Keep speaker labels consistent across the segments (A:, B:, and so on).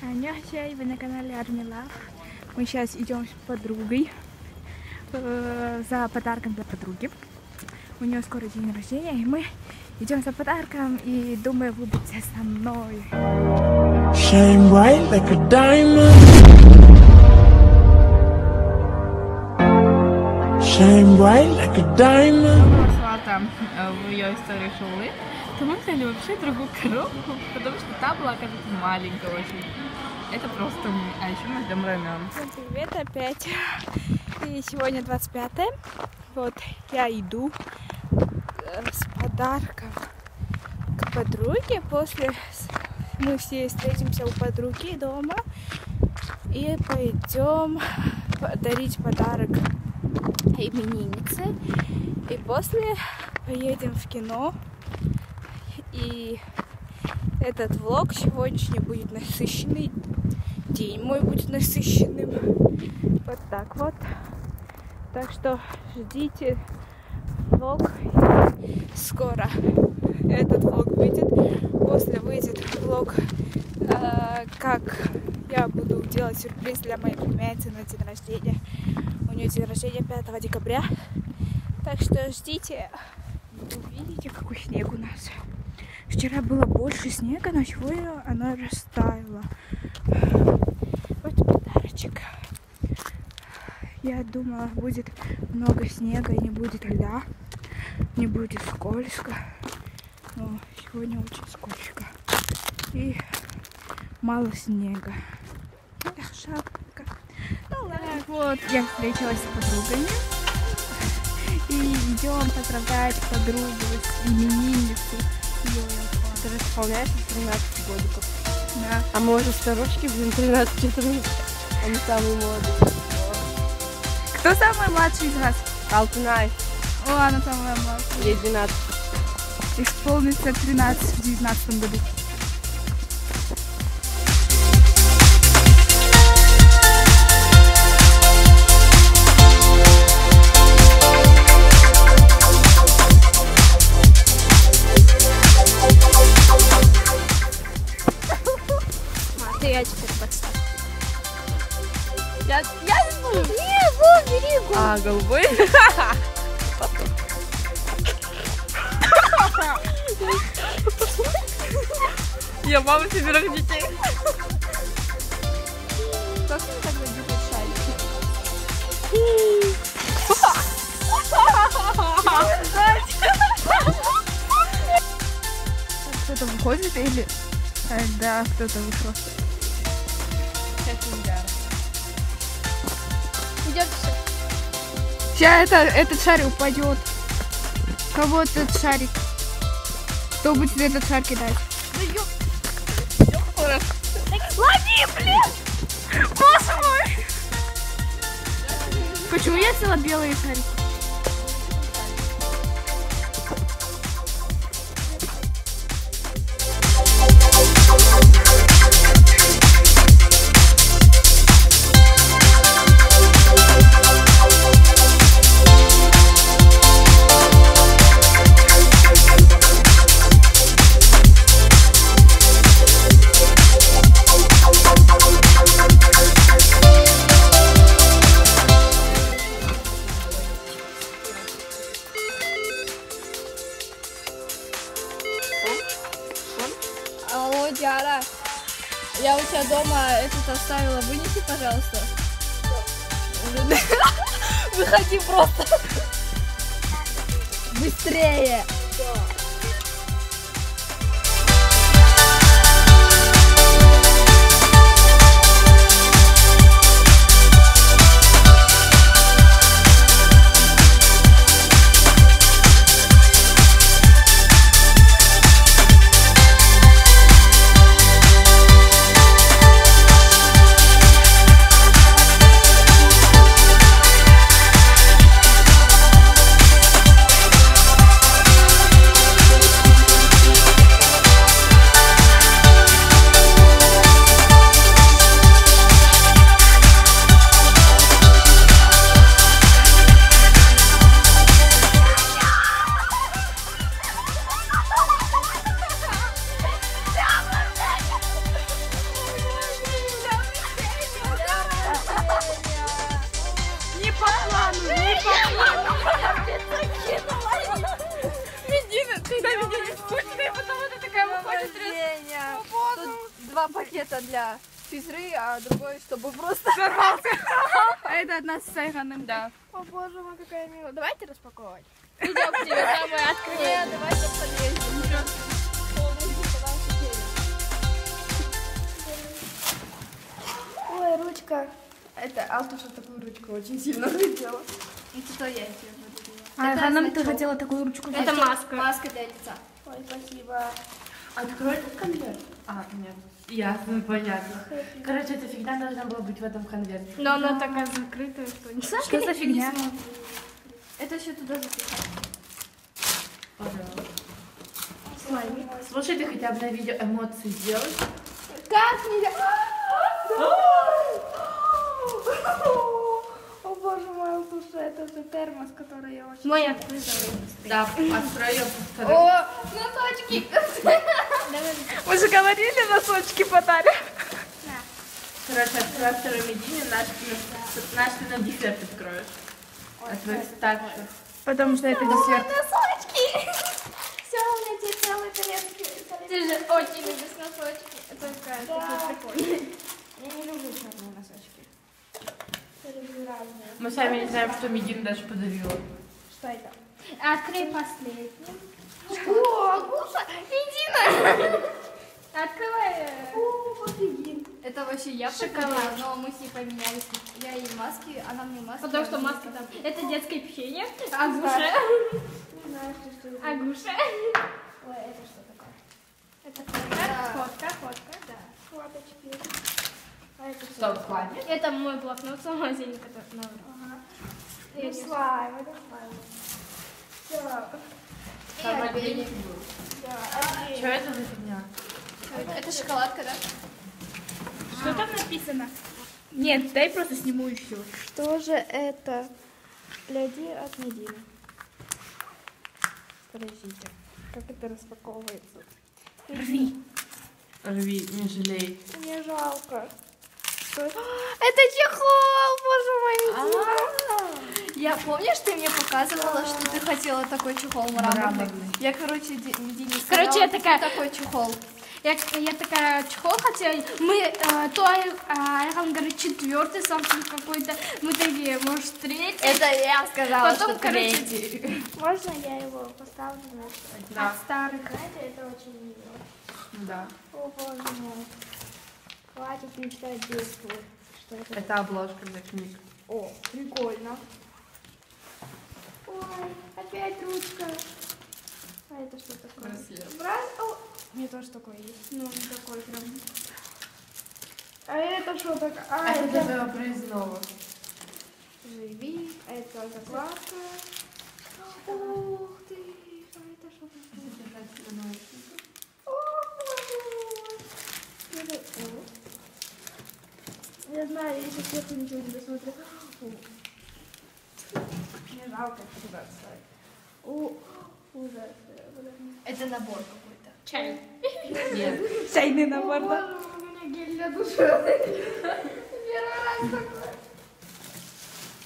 A: Анёся, вы на канале Армилав. Мы сейчас идем с подругой э, за подарком для подруги. У нее скоро день рождения, и мы идем за подарком, и думаю, вы будете со мной.
B: Shine bright like a diamond. Shine bright like a diamond.
A: Там э, в ее истории школы, то мы взяли вообще другую коробку, потому что та была, кажется, маленькая очень. Это просто мы. А еще мы ждем рамен. Привет опять. И сегодня 25 Вот я иду э, с подарком к подруге. После мы все встретимся у подруги дома и пойдем дарить подарок имениннице. И после поедем в кино. И этот влог сегодняшний будет насыщенный. День мой будет насыщенным. Вот так вот. Так что ждите влог. Скоро этот влог выйдет. После выйдет влог, э, как я буду делать сюрприз для моей племянницы на день рождения. У нее день рождения 5 декабря. Так что ждите. Увидите, какой снег у нас. Вчера было больше снега, но сегодня оно растаяло. Вот подарочек. Я думала, будет много снега и не будет льда, не будет скользко. Но сегодня очень скользко. И мало снега. Эх, шапка. Ну ладно. Вот, я встретилась с подругами. И идем поздравлять подругу с именинницу.
C: Ты же исполняется 13 годиков.
A: Да.
C: А мы уже старушки, блин, 13-14. Они самые молодые.
A: Кто самый младший из вас?
C: Алтынай,
A: О, она самая младшая.
C: ей 12.
A: Исполнится 13 в 19 году.
C: Голубой? Я мама четверых детей.
D: Как он тогда делает шарики?
A: Кто-то выходит или... Э, Да, кто-то вышел.
C: Сейчас нельзя.
D: Идет все.
A: Сейчас это, этот шарик упадет. Кого этот шарик? Кто будет этот шар кидать?
D: Лови, блин!
A: Боже мой! Почему я взяла белые шарики?
D: Этот оставила. Вынеси, пожалуйста. Выходи просто. Быстрее.
B: Shine
A: Я в лицо кинула. Медина, ты да, Медина, скучная, потому что такая выходит
D: Тут два пакета для физры, а другой, чтобы просто сорвался.
A: А это одна с Сайганом, да.
D: О боже мой, какая милая. Давайте распаковывать. Идем к тебе, самое открытое. Нет, давайте полезем. Ой, ручка. Это Алтуша такую ручку очень сильно влетела. И что я тебе?
A: А,
D: Это
A: Ханам, ты хотела такую ручку.
D: Это маска. Маска для лица. Ой, спасибо.
C: Открой этот конверт. А, нет. Ясно, понятно. Короче, эта фигня должна была быть в этом конверте.
A: Но она такая закрытая, что не Что за фигня?
D: Это еще туда запихать.
C: Пожалуйста.
D: Слаймик.
C: Слушай, ты хотя бы на видео эмоции сделай.
D: Как нельзя? О боже мой, Алтуша, это же термос, который я очень...
A: Открытый.
C: Да, повторю.
D: О, носочки!
A: Мы же говорили, носочки подарим.
C: Короче, открой второй медине, наш, наш ты на десерт откроешь. А твой же.
A: Потому что это десерт.
D: Носочки! Все, у меня здесь целый турецкий. Ты же очень любишь носочки. Это такая, такой прикольный. Я не люблю черные носочки. Я люблю разные.
C: Мы сами не знаем, что Медина даже подарила.
D: Что это?
A: Открой последний.
D: О, Агуша, Медина!
A: Открывай.
D: О, офигеть. Это вообще я
A: Шоколад.
D: но мы с ней поменялись. Я ей маски, она мне маски.
A: Потому
D: а
A: что
D: маски.
A: там. Это детское печенье. Агуша.
D: Не знаю, что, что это.
A: Агуша.
D: Ой, это что такое? Это
A: фотка.
D: фотка,
A: фотка.
D: Да, фоточки. А это
C: хватит.
A: Это мой блокнот с магазина, который новый.
D: Ага. Ну, слайм, это слайм.
C: Там был.
D: Да,
C: Что это за фигня?
D: Это шоколадка, да?
A: Что там написано? Нет, дай просто сниму и все.
D: Что же это? Гляди от Медины. Подождите. Как это распаковывается?
A: Рви.
C: Рви, не жалей.
D: Мне жалко. Что это? Это чехол, боже мой, Медина. Я помнишь, ты мне показывала, что ты хотела такой чехол мраморный? Я, короче, сказала,
A: Короче, я
D: «Купи
A: такая-
D: такой чехол.
A: Я, я такая чехол хотела. Мы, э, то а, Айхан говорит, четвертый Samsung какой-то. Мы такие, может, третий.
D: Это я сказала,
A: Потом,
D: что
A: короче,
D: третий. Можно я его поставлю? Знаешь,
C: Да.
A: От старых.
D: Знаете, это очень мило.
C: Да.
D: О, боже мой. Хватит мечтать действовать. Что это?
C: Это обложка для книг.
D: О, прикольно. Ой, опять ручка. А это что такое?
C: Браслет.
D: Брат? О, мне тоже такой есть. Ну, не такой прям. А это что такое? А,
C: Это
D: это...
C: для проездного.
D: Живи, а это закладка. Ух ты, а это что такое? О, боже мой. Это- о. Я знаю, я сейчас сверху ничего не досмотрю. Мне жалко сюда ставить. О, ужас. Это набор какой-то.
A: Чай.
C: Нет.
A: Чайный набор,
D: мой, у меня гель для душа. Первый раз такой.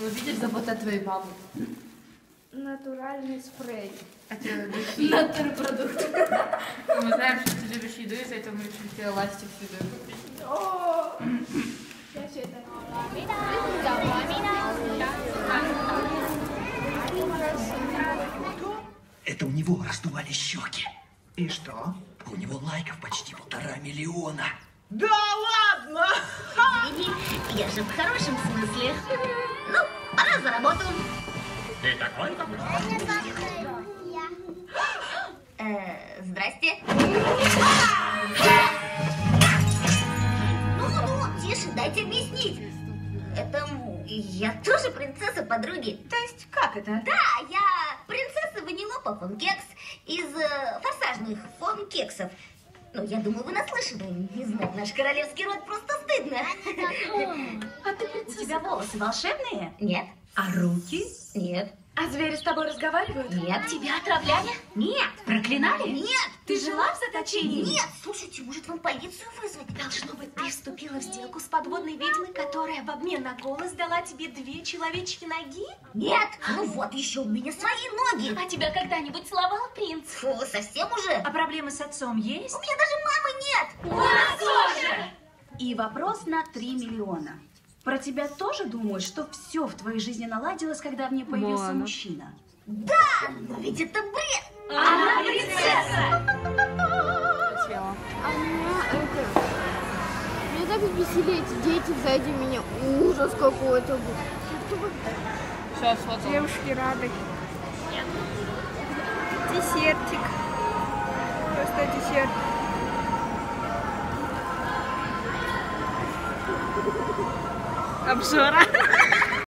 C: Ну, видишь, забота твоей мамы.
D: Натуральный спрей.
C: Духи.
D: Натурпродукт.
C: Мы знаем, что ты любишь еду, из-за этого мы решили тебе ластик сюда купить.
D: Это.
E: У него раздувались щеки. И что? У него лайков почти полтора миллиона.
F: Да ладно!
G: Я же в хорошем смысле. Ну, пора за работу. Э, здрасте.
F: Как это?
G: Да, я принцесса Ванилопа фон Кекс из э, форсажных фон Кексов. Ну, я думаю, вы наслышаны. Не знаю, наш королевский род просто стыдно.
F: А ты У тебя волосы волшебные?
G: Нет,
F: А руки?
G: нет.
H: А звери с тобой разговаривают?
G: Нет.
H: Тебя отравляли?
G: Нет.
H: Проклинали?
G: Нет.
H: Ты жила в заточении?
G: Нет. Слушайте, может вам полицию вызвать?
H: Должно быть, ты вступила в сделку с подводной ведьмой, которая в обмен на голос дала тебе две человечьи ноги?
G: Нет. Ну вот еще у меня свои ноги.
H: А тебя когда-нибудь целовал принц?
G: Фу, совсем уже?
H: А проблемы с отцом есть?
G: У меня даже мамы нет.
H: У нас тоже!
I: И вопрос на 3 миллиона. Про тебя тоже думают, что все в твоей жизни наладилось, когда в ней появился
C: Моана.
I: мужчина?
G: Да, но ведь это бред.
H: Она принцесса!
J: А меня это... Меня так веселее эти дети сзади меня. Ужас какой-то был.
C: Сейчас, вот он.
A: Девушки рады. Десертик. Просто десерт.
C: absurd.